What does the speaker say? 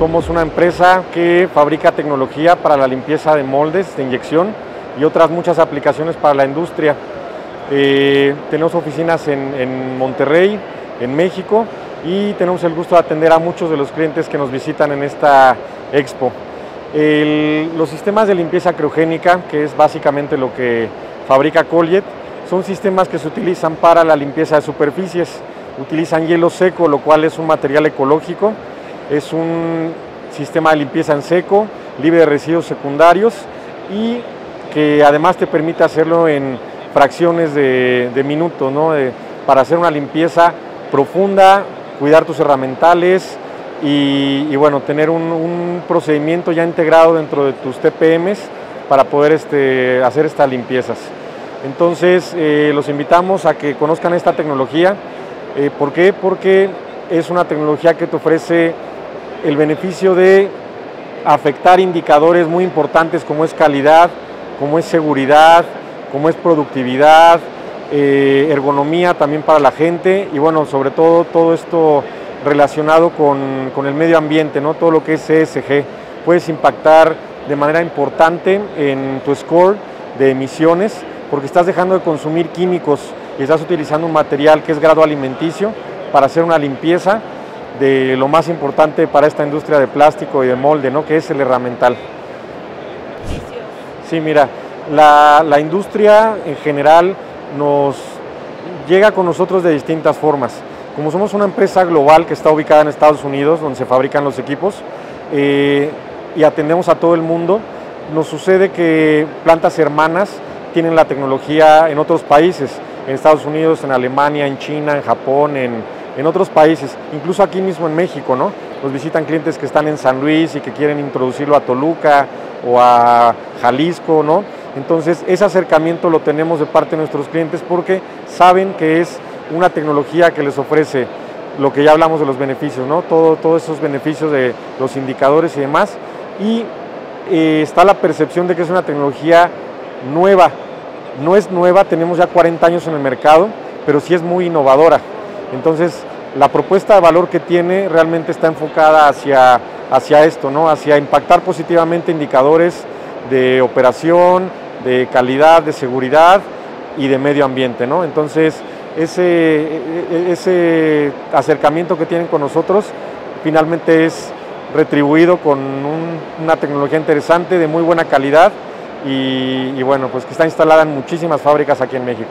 Somos una empresa que fabrica tecnología para la limpieza de moldes de inyección y otras muchas aplicaciones para la industria. Eh, tenemos oficinas en, Monterrey, en México y tenemos el gusto de atender a muchos de los clientes que nos visitan en esta expo. los sistemas de limpieza criogénica, que es básicamente lo que fabrica Colliet, son sistemas que se utilizan para la limpieza de superficies. Utilizan hielo seco, lo cual es un material ecológico. Es un sistema de limpieza en seco, libre de residuos secundarios y que además te permite hacerlo en fracciones de, minutos, ¿no? para hacer una limpieza profunda, cuidar tus herramientales y, bueno, tener un, procedimiento ya integrado dentro de tus TPMs para poder este, hacer estas limpiezas. Entonces, eh, los invitamos a que conozcan esta tecnología. Eh, ¿Por qué? Porque es una tecnología que te ofrece el beneficio de afectar indicadores muy importantes como es calidad, como es seguridad, como es productividad, eh, ergonomía también para la gente y bueno, sobre todo todo esto relacionado con, el medio ambiente, ¿no? todo lo que es ESG. Puedes impactar de manera importante en tu score de emisiones porque estás dejando de consumir químicos y estás utilizando un material que es grado alimenticio para hacer una limpieza de lo más importante para esta industria de plástico y de molde, ¿no? que es el herramental. Sí, mira, la, la industria en general nos llega con nosotros de distintas formas. Como somos una empresa global que está ubicada en Estados Unidos, donde se fabrican los equipos, eh, y atendemos a todo el mundo, nos sucede que plantas hermanas tienen la tecnología en otros países, en Estados Unidos, en Alemania, en China, en Japón, en, en otros países, incluso aquí mismo en México, ¿no? Nos visitan clientes que están en San Luis y que quieren introducirlo a Toluca o a Jalisco, ¿no? Entonces, ese acercamiento lo tenemos de parte de nuestros clientes porque saben que es una tecnología que les ofrece lo que ya hablamos de los beneficios, ¿no? Todo, todos esos beneficios de los indicadores y demás. Y eh, está la percepción de que es una tecnología nueva. No es nueva, tenemos ya 40 años en el mercado, pero sí es muy innovadora. Entonces, la propuesta de valor que tiene realmente está enfocada hacia, hacia esto, ¿no? hacia impactar positivamente indicadores de operación, de calidad, de seguridad y de medio ambiente. ¿no? Entonces, ese, ese acercamiento que tienen con nosotros finalmente es retribuido con una tecnología interesante, de muy buena calidad y, y bueno, pues que está instalada en muchísimas fábricas aquí en México.